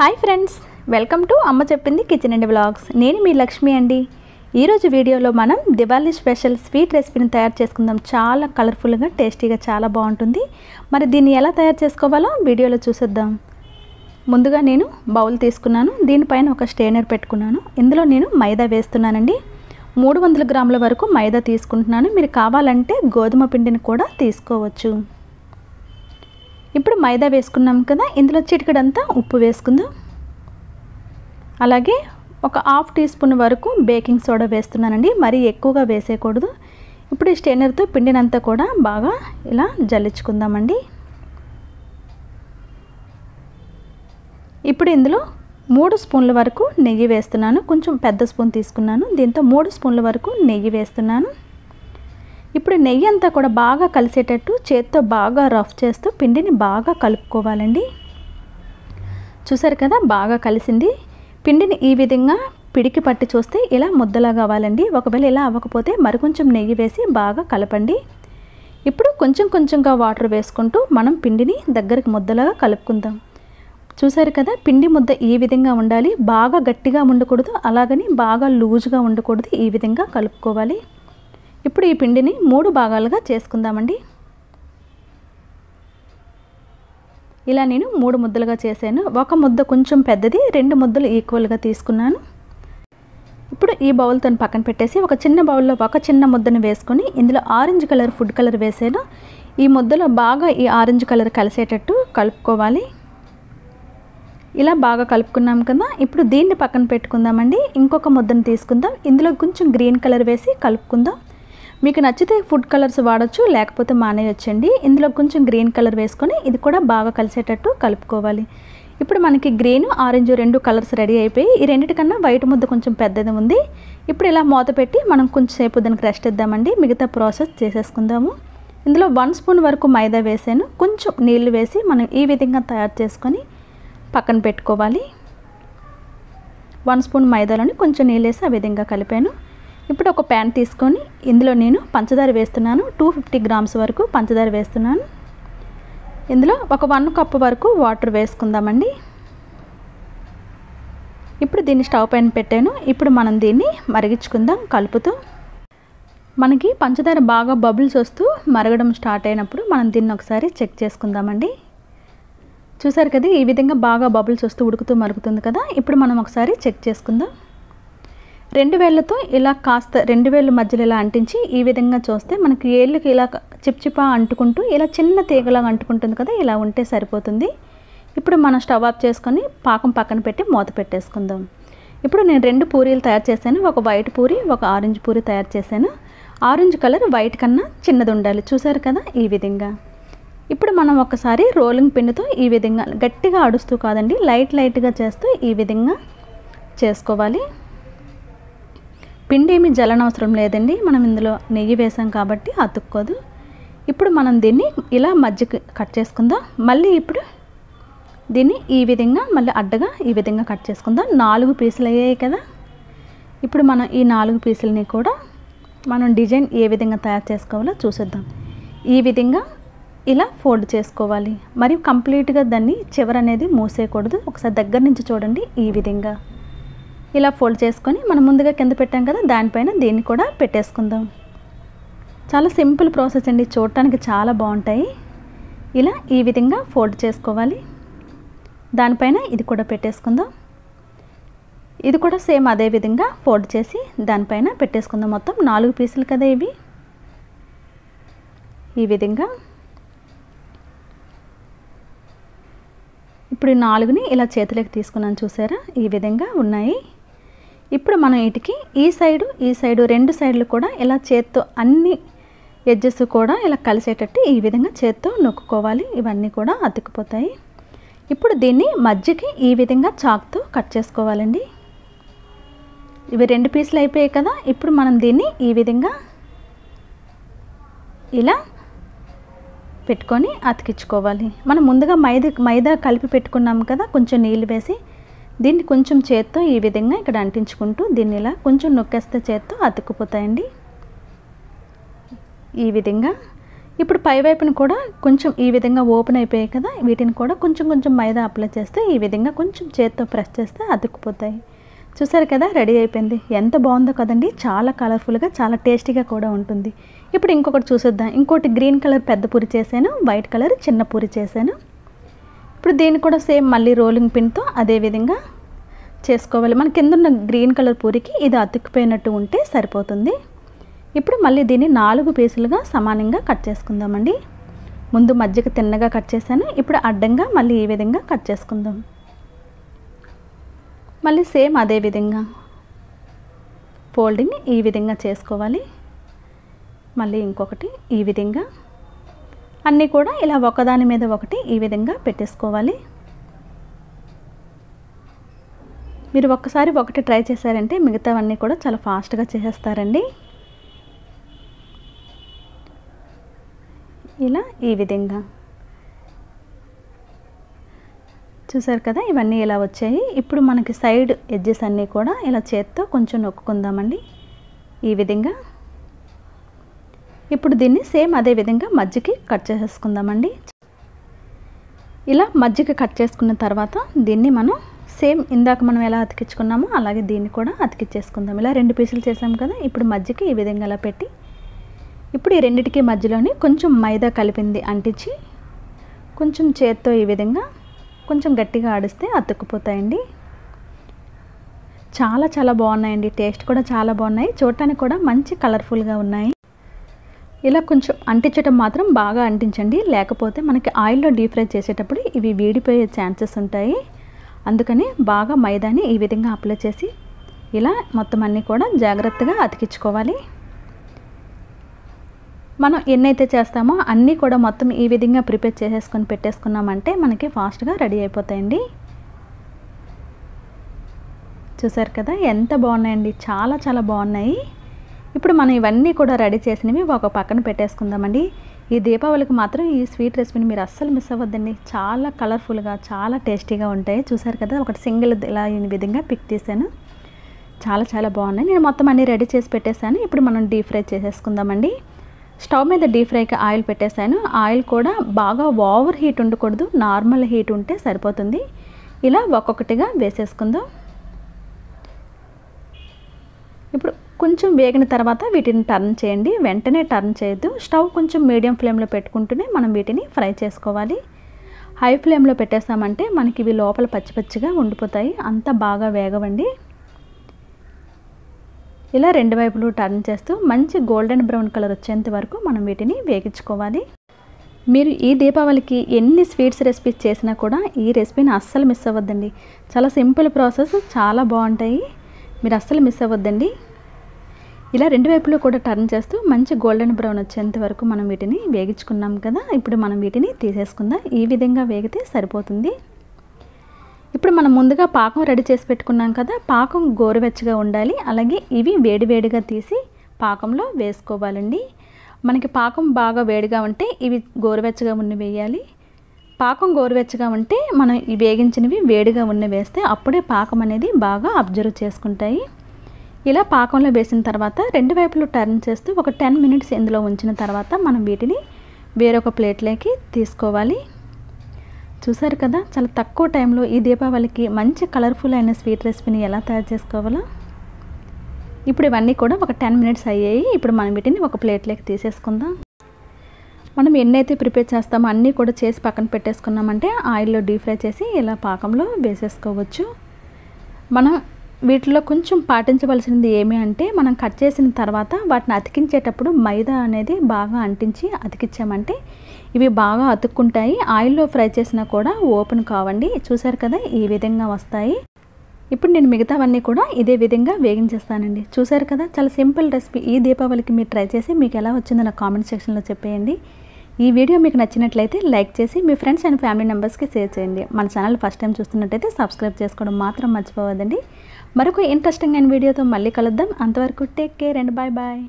Hi friends welcome to అమ్మ చెప్పింది kitchen and blogs నేను మీ లక్ష్మి అండి. ఈరోజు వీడియోలో మనం దివాళీ స్పెషల్ స్వీట్ రెసిపీని తయారు చేసుకుందాం. చాలా కలర్ఫుల్గా టేస్టీగా చాలా బాగుంటుంది. మరి దీన్ని ఎలా తయారు చేసుకోవాలో వీడియోలో చూసేద్దాం. ముందుగా నేను బౌల్ తీసుకున్నాను. దీనిపైన ఒక స్టేనర్ పెట్టుకున్నాను. ఇందులో నేను మైదా వేస్తున్నానండి. మూడు వందల గ్రాముల వరకు మైదా తీసుకుంటున్నాను. మీరు కావాలంటే గోధుమ పిండిని కూడా తీసుకోవచ్చు. ఇప్పుడు మైదా వేసుకున్నాం కదా ఇందులో చిటికడంతా ఉప్పు వేసుకుందాం. అలాగే ఒక హాఫ్ టీ స్పూన్ వరకు బేకింగ్ సోడా వేస్తున్నానండి మరీ ఎక్కువగా వేసేయకూడదు. ఇప్పుడు ఈ స్టెయినర్తో పిండినంతా కూడా బాగా ఇలా జల్లించుకుందామండి. ఇప్పుడు ఇందులో మూడు స్పూన్ల వరకు నెయ్యి వేస్తున్నాను కొంచెం పెద్ద స్పూన్ తీసుకున్నాను దీంతో మూడు స్పూన్ల వరకు నెయ్యి వేస్తున్నాను. ఇప్పుడు నెయ్యి అంతా కూడా బాగా కలిసేటట్టు చేత్తో బాగా రఫ్ చేస్తూ పిండిని బాగా కలుపుకోవాలండి. చూసారు కదా బాగా కలిసింది. పిండిని ఈ విధంగా పిడికి పట్టి చూస్తే ఇలా ముద్దలా కావాలండి ఒకవేళ ఇలా అవ్వకపోతే మరికొంచెం నెయ్యి వేసి బాగా కలపండి. ఇప్పుడు కొంచెం కొంచెంగా వాటర్ వేసుకుంటూ మనం పిండిని దగ్గరికి ముద్దలాగా కలుపుకుందాం. చూసారు కదా పిండి ముద్ద ఈ విధంగా ఉండాలి. బాగా గట్టిగా ఉండకూడదు అలాగని బాగా లూజ్గా ఉండకూడదు. ఈ విధంగా కలుపుకోవాలి. ఇప్పుడు ఈ పిండిని మూడు భాగాలుగా చేసుకుందామండి. ఇలా నేను మూడు ముద్దలుగా చేశాను. ఒక ముద్ద కొంచెం పెద్దది రెండు ముద్దలు ఈక్వల్గా తీసుకున్నాను. ఇప్పుడు ఈ బౌల్తో పక్కన పెట్టేసి ఒక చిన్న బౌల్లో ఒక చిన్న ముద్దను వేసుకొని ఇందులో ఆరెంజ్ కలర్ ఫుడ్ కలర్ వేసాను. ఈ ముద్దలో బాగా ఈ ఆరెంజ్ కలర్ కలిసేటట్టు కలుపుకోవాలి. ఇలా బాగా కలుపుకున్నాం కదా ఇప్పుడు దీన్ని పక్కన పెట్టుకుందామండి. ఇంకొక ముద్దను తీసుకుందాం. ఇందులో కొంచెం గ్రీన్ కలర్ వేసి కలుపుకుందాం. మీకు నచ్చితే ఫుడ్ కలర్స్ వాడచ్చు లేకపోతే మానేయొచ్చండి. ఇందులో కొంచెం గ్రీన్ కలర్ వేసుకొని ఇది కూడా బాగా కలిసేటట్టు కలుపుకోవాలి. ఇప్పుడు మనకి గ్రీన్ ఆరెంజ్ రెండు కలర్స్ రెడీ అయిపోయి ఈ రెండింటికన్నా వైట్ ముద్ద కొంచెం పెద్దది ఉంది. ఇప్పుడు ఇలా మూత పెట్టి మనం కొంచెం సేపు దానికి రెస్ట్ ఇద్దామండి. మిగతా ప్రాసెస్ చేసేసుకుందాము. ఇందులో వన్ స్పూన్ వరకు మైదా వేసాను. కొంచెం నీళ్ళు వేసి మనం ఈ విధంగా తయారు చేసుకొని పక్కన పెట్టుకోవాలి. వన్ స్పూన్ మైదాలోని కొంచెం నీళ్ళు వేసి ఆ విధంగా కలిపాను. ఇప్పుడు ఒక ప్యాన్ తీసుకొని ఇందులో నేను పంచదార వేస్తున్నాను. టూ ఫిఫ్టీ గ్రామ్స్ వరకు పంచదార వేస్తున్నాను. ఇందులో ఒక వన్ కప్ వరకు వాటర్ వేసుకుందామండి. ఇప్పుడు దీన్ని స్టవ్ పైన పెట్టాను. ఇప్పుడు మనం దీన్ని మరిగించుకుందాం కలుపుతూ. మనకి పంచదార బాగా బబుల్స్ వస్తూ మరగడం స్టార్ట్ అయినప్పుడు మనం దీన్ని ఒకసారి చెక్ చేసుకుందామండి. చూసారు కదా ఈ విధంగా బాగా బబుల్స్ వస్తూ ఉడుకుతూ మరుగుతుంది కదా ఇప్పుడు మనం ఒకసారి చెక్ చేసుకుందాం. రెండు వేళ్ళతో ఇలా కాస్త రెండు వేళ్ళ మధ్యలో ఇలా అంటించి ఈ విధంగా చూస్తే మనకి ఏళ్ళకి ఇలా చిప్చిపా అంటుకుంటూ ఇలా చిన్న తీగలాగా అంటుకుంటుంది కదా ఇలా ఉంటే సరిపోతుంది. ఇప్పుడు మనం స్టవ్ ఆఫ్ చేసుకొని పాకం పక్కన పెట్టి మూత పెట్టేసుకుందాం. ఇప్పుడు నేను రెండు పూరీలు తయారు చేశాను. ఒక వైట్ పూరి ఒక ఆరెంజ్ పూరి తయారు చేశాను. ఆరెంజ్ కలర్ వైట్ కన్నా చిన్నది ఉండాలి. చూసారు కదా ఈ విధంగా. ఇప్పుడు మనం ఒకసారి రోలింగ్ పిండితో ఈ విధంగా గట్టిగా అడుస్తూ కాదండి లైట్ లైట్గా చేస్తూ ఈ విధంగా చేసుకోవాలి. పిండి ఏమి జలనవసరం లేదండి. మనం ఇందులో నెయ్యి వేసాం కాబట్టి అతుక్కోదు. ఇప్పుడు మనం దీన్ని ఇలా మధ్యకి కట్ చేసుకుందాం. మళ్ళీ ఇప్పుడు దీన్ని ఈ విధంగా మళ్ళీ అడ్డగా ఈ విధంగా కట్ చేసుకుందాం. నాలుగు పీసులు అయ్యాయి కదా. ఇప్పుడు మనం ఈ నాలుగు పీసులని కూడా మనం డిజైన్ ఏ విధంగా తయారు చేసుకోవాలో చూసేద్దాం. ఈ విధంగా ఇలా ఫోల్డ్ చేసుకోవాలి. మరియు కంప్లీట్గా దాన్ని చివరనేది మూసేయకూడదు. ఒకసారి దగ్గర నుంచి చూడండి ఈ విధంగా. ఇలా ఫోల్డ్ చేసుకొని మనం ముందుగా కింద పెట్టాం కదా దానిపైన దీన్ని కూడా పెట్టేసుకుందాం. చాలా సింపుల్ ప్రాసెస్ అండి చూడటానికి చాలా బాగుంటాయి. ఇలా ఈ విధంగా ఫోల్డ్ చేసుకోవాలి. దానిపైన ఇది కూడా పెట్టేసుకుందాం. ఇది కూడా సేమ్ అదే విధంగా ఫోల్డ్ చేసి దానిపైన పెట్టేసుకుందాం. మొత్తం నాలుగు పీసులు కదా ఇవి. ఈ విధంగా. ఇప్పుడు నాలుగుని ఇలా చేతిలోకి తీసుకున్నాను చూసారా? ఈ విధంగా ఉన్నాయి. ఇప్పుడు మనం వీటికి ఈ సైడు ఈ సైడు రెండు సైడ్లు కూడా ఇలా చేత్తో అన్ని ఎడ్జెస్ కూడా ఇలా కలిసేటట్టు ఈ విధంగా చేత్తో నొక్కుకోవాలి. ఇవన్నీ కూడా అతుక్కుపోతాయి. ఇప్పుడు దీన్ని మధ్యకి ఈ విధంగా చాక్తో కట్ చేసుకోవాలండి. ఇవి రెండు పీసులు అయిపోయాయి కదా ఇప్పుడు మనం దీన్ని ఈ విధంగా ఇలా పెట్టుకొని అతికించుకోవాలి. మనం ముందుగా మైదా మైదా కలిపి పెట్టుకున్నాం కదా కొంచెం నీళ్ళు వేసి దీన్ని కొంచెం చేత్తో ఈ విధంగా ఇక్కడ అంటించుకుంటూ దీన్ని ఇలా కొంచెం నొక్కేస్తే చేత్తో అతుక్కుపోతాయండి. ఈ విధంగా. ఇప్పుడు పై వైపున కూడా కొంచెం ఈ విధంగా ఓపెన్ అయిపోయాయి కదా వీటిని కూడా కొంచెం కొంచెం మైదా అప్లై చేస్తే ఈ విధంగా కొంచెం చేత్తో ప్రెస్ చేస్తే అతుక్కుపోతాయి. చూసారు కదా రెడీ అయిపోయింది. ఎంత బాగుందో కదండి చాలా కలర్ఫుల్గా చాలా టేస్టీగా కూడా ఉంటుంది. ఇప్పుడు ఇంకొకటి చూసేద్దాం. ఇంకోటి గ్రీన్ కలర్ పెద్ద పూరి చేశాను వైట్ కలర్ చిన్న పూరి చేశాను. ఇప్పుడు దీన్ని కూడా సేమ్ మళ్ళీ రోలింగ్ పిన్తో అదే విధంగా చేసుకోవాలి. మన కింద ఉన్న గ్రీన్ కలర్ పూరికి ఇది అతుక్కుపోయినట్టు ఉంటే సరిపోతుంది. ఇప్పుడు మళ్ళీ దీన్ని నాలుగు పీసులుగా సమానంగా కట్ చేసుకుందామండి. ముందు మజ్జిగ తిన్నగా కట్ చేశాను. ఇప్పుడు అడ్డంగా మళ్ళీ ఈ విధంగా కట్ చేసుకుందాం. మళ్ళీ సేమ్ అదే విధంగా ఫోల్డింగ్ ఈ విధంగా చేసుకోవాలి. మళ్ళీ ఇంకొకటి ఈ విధంగా అన్నీ కూడా ఇలా ఒకదాని మీద ఒకటి ఈ విధంగా పెట్టేసుకోవాలి. మీరు ఒక్కసారి ఒకటి ట్రై చేశారంటే మిగతావన్నీ కూడా చాలా ఫాస్ట్గా చేసేస్తారండి. ఇలా ఈ విధంగా. చూసారు కదా ఇవన్నీ ఇలా వచ్చాయి. ఇప్పుడు మనకి సైడ్ ఎడ్జెస్ అన్నీ కూడా ఇలా చేత్తో కొంచెం నొక్కుకుందామండి. ఈ విధంగా ఇప్పుడు దీన్ని సేమ్ అదే విధంగా మజ్జికి కట్ చేసేసుకుందామండి ఇలా మజ్జిగ కట్ చేసుకున్న తర్వాత దీన్ని మనం సేమ్ ఇందాక మనం ఎలా అతికించుకున్నామో అలాగే దీన్ని కూడా అతికిచ్చేసుకుందాం ఇలా రెండు పీసులు చేసాం కదా ఇప్పుడు మజ్జికి ఈ విధంగా ఇలా పెట్టి ఇప్పుడు ఈ రెండిటికి మధ్యలోని కొంచెం మైదా కలిపింది అంటించి కొంచెం చేత్తో ఈ విధంగా కొంచెం గట్టిగా ఆడిస్తే అతుక్కుపోతాయండి. చాలా చాలా బాగున్నాయండి టేస్ట్ కూడా చాలా బాగున్నాయి చూడటానికి కూడా మంచి కలర్ఫుల్గా ఉన్నాయి. ఇలా కొంచెం అంటించడం మాత్రం బాగా అంటించండి. లేకపోతే మనకి ఆయిల్లో డీప్ ఫ్రై చేసేటప్పుడు ఇవి వేడిపోయే ఛాన్సెస్ ఉంటాయి. అందుకని బాగా మైదాని ఈ విధంగా అప్లై చేసి ఇలా మొత్తం అన్నీ కూడా జాగ్రత్తగా అతికించుకోవాలి. మనం ఎన్నైతే చేస్తామో అన్నీ కూడా మొత్తం ఈ విధంగా ప్రిపేర్ చేసేసుకొని పెట్టేసుకున్నామంటే మనకి ఫాస్ట్గా రెడీ అయిపోతాయండి. చూసారు కదా ఎంత బాగున్నాయండి. చాలా చాలా బాగున్నాయి. ఇప్పుడు మనం ఇవన్నీ కూడా రెడీ చేసినవి ఒక పక్కన పెట్టేసుకుందామండి. ఈ దీపావళికి మాత్రం ఈ స్వీట్ రెసిపీని మీరు అస్సలు మిస్ అవ్వద్దండి. చాలా కలర్ఫుల్గా చాలా టేస్టీగా ఉంటాయి. చూసారు కదా ఒకటి సింగిల్ ఇలా ఈ విధంగా పిక్ తీసాను చాలా చాలా బాగున్నాయి. నేను మొత్తం అన్నీ రెడీ చేసి పెట్టేశాను. ఇప్పుడు మనం డీప్ ఫ్రై చేసేసుకుందామండి. స్టవ్ మీద డీప్ ఫ్రైకి ఆయిల్ పెట్టేశాను. ఆయిల్ కూడా బాగా ఓవర్ హీట్ ఉండకూడదు. నార్మల్ హీట్ ఉంటే సరిపోతుంది. ఇలా ఒక్కొక్కటిగా వేసేసుకుందాం ఇప్పుడు కొంచెం వేగిన తర్వాత వీటిని టర్న్ చేయండి. వెంటనే టర్న్ చేయొద్దు. స్టవ్ కొంచెం మీడియం ఫ్లేమ్లో పెట్టుకుంటూనే మనం వీటిని ఫ్రై చేసుకోవాలి. హై ఫ్లేమ్లో పెట్టేసామంటే మనకి ఇవి లోపల పచ్చి పచ్చిగా ఉండిపోతాయి. అంత బాగా వేగవండి. ఇలా రెండు వైపులు టర్న్ చేస్తూ మంచి గోల్డెన్ బ్రౌన్ కలర్ వచ్చేంత వరకు మనం వీటిని వేగించుకోవాలి. మీరు ఈ దీపావళికి ఎన్ని స్వీట్స్ రెసిపీస్ చేసినా కూడా ఈ రెసిపీని అస్సలు మిస్ అవ్వద్దండి. చాలా సింపుల్ ప్రాసెస్ చాలా బాగుంటాయి. మీరు అస్సలు మిస్ అవ్వద్దండి. ఇలా రెండు వైపులు కూడా టర్న్ చేస్తూ మంచి గోల్డెన్ బ్రౌన్ వచ్చేంత వరకు మనం వీటిని వేగించుకున్నాం కదా ఇప్పుడు మనం వీటిని తీసేసుకుందాం. ఈ విధంగా వేగితే సరిపోతుంది. ఇప్పుడు మనం ముందుగా పాకం రెడీ చేసి పెట్టుకున్నాం కదా పాకం గోరువెచ్చగా ఉండాలి. అలాగే ఇవి వేడివేడిగా తీసి పాకంలో వేసుకోవాలండి. మనకి పాకం బాగా వేడిగా ఉంటే ఇవి గోరువెచ్చగా ఉన్న వేయాలి. పాకం గోరువెచ్చగా ఉంటే మనం ఈ వేగించినవి వేడిగా ఉన్న వేస్తే అప్పుడే పాకం అనేది బాగా అబ్జర్వ్ చేసుకుంటాయి. ఇలా పాకంలో వేసిన తర్వాత రెండు వైపులు టర్న్ చేస్తూ ఒక టెన్ మినిట్స్ ఇందులో ఉంచిన తర్వాత మనం వీటిని వేరొక ప్లేట్లోకి తీసుకోవాలి. చూసారు కదా చాలా తక్కువ టైంలో ఈ దీపావళికి మంచి కలర్ఫుల్ అయిన స్వీట్ రెసిపీని ఎలా తయారు చేసుకోవాలో? ఇప్పుడు ఇవన్నీ కూడా ఒక టెన్ మినిట్స్ అయ్యాయి. ఇప్పుడు మనం వీటిని ఒక ప్లేట్లోకి తీసేసుకుందాం. మనం ఎన్నైతే ప్రిపేర్ చేస్తామో అన్నీ కూడా చేసి పక్కన పెట్టేసుకున్నామంటే ఆయిల్లో డీప్ ఫ్రై చేసి ఇలా పాకంలో వేసేసుకోవచ్చు. మనం వీటిలో కొంచెం పాటించవలసింది ఏమి అంటే మనం కట్ చేసిన తర్వాత వాటిని అతికించేటప్పుడు మైదా అనేది బాగా అంటించి అతికించామంటే ఇవి బాగా అతుక్కుంటాయి. ఆయిల్లో ఫ్రై చేసినా కూడా ఓపెన్ కావండి. చూసారు కదా ఈ విధంగా వస్తాయి. ఇప్పుడు నేను మిగతావన్నీ కూడా ఇదే విధంగా వేగించేస్తానండి. చూసారు కదా చాలా సింపుల్ రెసిపీ. ఈ దీపావళికి మీరు ట్రై చేసి మీకు ఎలా వచ్చిందో నా కామెంట్ సెక్షన్లో చెప్పేయండి. ఈ వీడియో మీకు నచ్చినట్లయితే లైక్ చేసి మీ ఫ్రెండ్స్ అండ్ ఫ్యామిలీ మెంబర్స్కి షేర్ చేయండి. మన ఛానల్ ఫస్ట్ టైం చూస్తున్నట్టయితే సబ్స్క్రైబ్ చేసుకోవడం మాత్రం మర్చిపోవద్దండి. మరొక ఇంట్రెస్టింగ్ అయిన వీడియోతో మళ్ళీ కలుద్దాం. అంతవరకు take care and bye bye